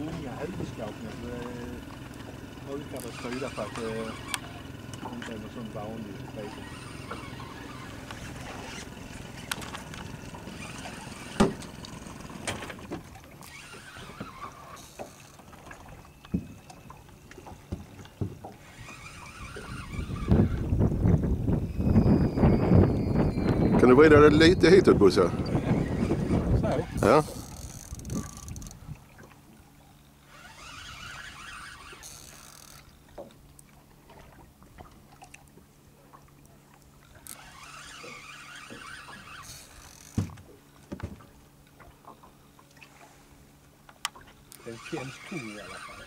inga huvudskakningar. Det brukar väl tyda på att det inte är någon sån vanlig feber. Kan du vrida dig lite hitåt Bosse? Så. Ja. Den känns tung i alla fall.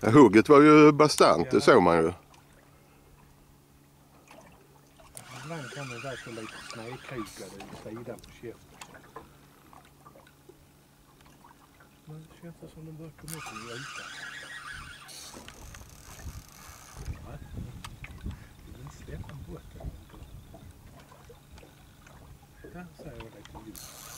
Ja, Hugget var ju bastant, det såg man ju. Ibland kan det vara så lite snedkrokad i sidan på käften. Men det känns det som den börjar komma upp i ytan. Vill släppa botten. Där ser jag lite ljus.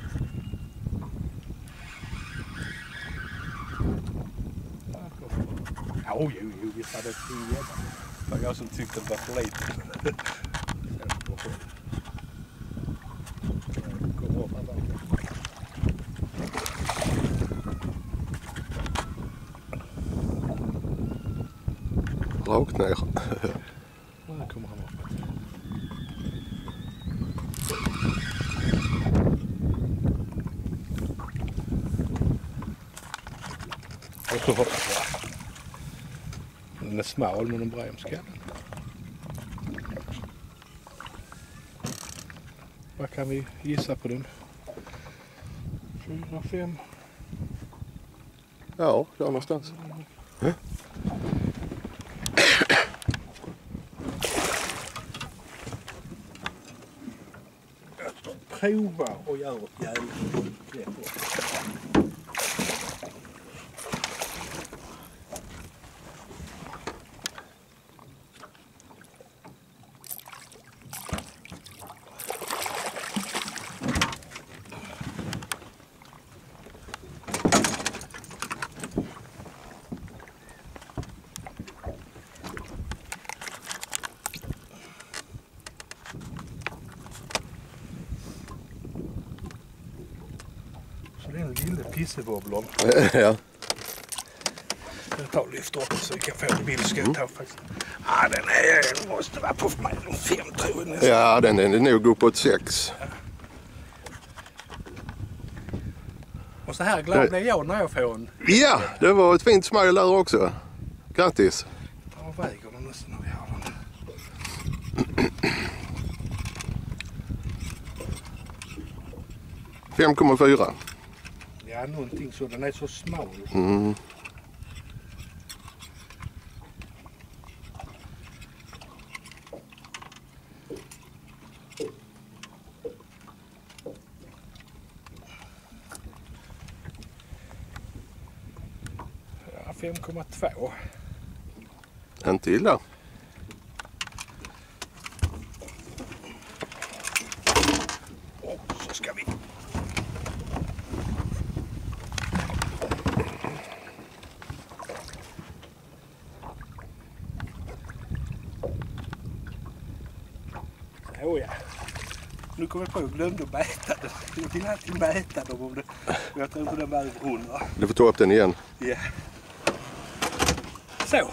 den. Ja, jo, jo, visst hade det en gädda. Det var jag som tyckte det var för lite. Kommer upp här bakom. Rakt ner. Och nu kommer han upp. Och så hoppas jag. Den är smal men den bra om skallen. Vad kan vi gissa på den? Fyra, fem? Ja, där någonstans. Prova och gör ett jävligt grepp den lille pissebobblon. ja. Jag tar och lyfter upp så vi kan få en bild. Ska jag ta faktiskt. Ah, den är, måste vara på fem tror jag nästan. ja, den är nog uppåt sex. Och så här glad blev jag när jag får en. Ja, det var ett fint smile där också. Grattis. Vad väger den nästan när vi har den? Fem komma fyra. Ja, någonting så. Den är så smal. Mm. Ja, 5,2. Inte illa. Och så ska vi... Så ja. Nu kommer jag på att jag glömde att mäta den. Jag vill alltid mäta dem om det. Men jag tror inte den var över 100. Du får ta upp den igen. Ja. Så.